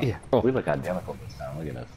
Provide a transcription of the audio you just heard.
Yeah. Oh, we look identical this time. Look at us.